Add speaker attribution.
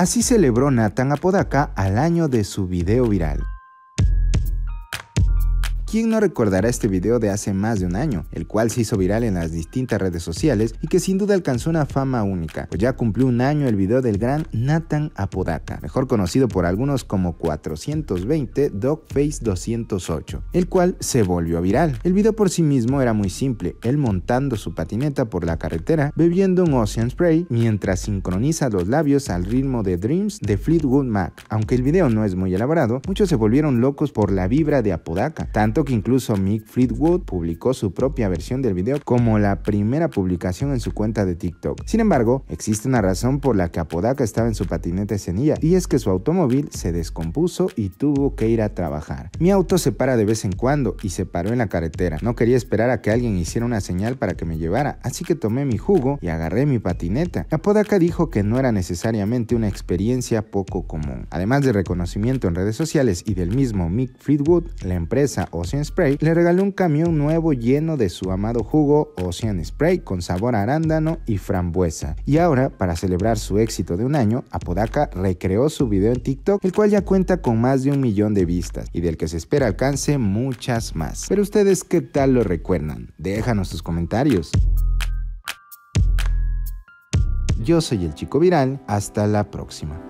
Speaker 1: Así celebró Nathan Apodaca al año de su video viral. ¿Quién no recordará este video de hace más de un año, el cual se hizo viral en las distintas redes sociales y que sin duda alcanzó una fama única? Pues ya cumplió un año el video del gran Nathan Apodaca, mejor conocido por algunos como 420 Dogface 208, el cual se volvió viral. El video por sí mismo era muy simple, él montando su patineta por la carretera, bebiendo un Ocean Spray mientras sincroniza los labios al ritmo de Dreams de Fleetwood Mac. Aunque el video no es muy elaborado, muchos se volvieron locos por la vibra de Apodaca, tanto que incluso Mick Fleetwood publicó su propia versión del video como la primera publicación en su cuenta de TikTok. Sin embargo, existe una razón por la que Apodaca estaba en su patineta escenilla y es que su automóvil se descompuso y tuvo que ir a trabajar. Mi auto se para de vez en cuando y se paró en la carretera. No quería esperar a que alguien hiciera una señal para que me llevara, así que tomé mi jugo y agarré mi patineta. Apodaca dijo que no era necesariamente una experiencia poco común. Además de reconocimiento en redes sociales y del mismo Mick Fleetwood, la empresa o Spray le regaló un camión nuevo lleno de su amado jugo Ocean Spray con sabor arándano y frambuesa. Y ahora, para celebrar su éxito de un año, Apodaca recreó su video en TikTok, el cual ya cuenta con más de un millón de vistas y del que se espera alcance muchas más. Pero ustedes, ¿qué tal lo recuerdan? Déjanos tus comentarios. Yo soy el chico viral, hasta la próxima.